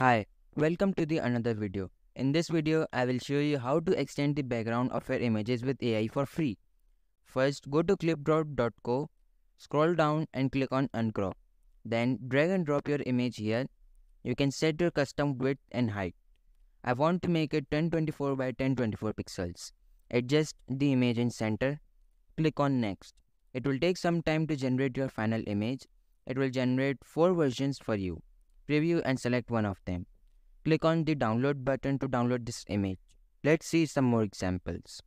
Hi, welcome to the another video. In this video, I will show you how to extend the background of your images with AI for free. First, go to clipdrop.co, scroll down and click on uncrop. Then drag and drop your image here. You can set your custom width and height. I want to make it 1024 by 1024 pixels. Adjust the image in center. Click on next. It will take some time to generate your final image. It will generate four versions for you preview and select one of them. Click on the download button to download this image. Let's see some more examples.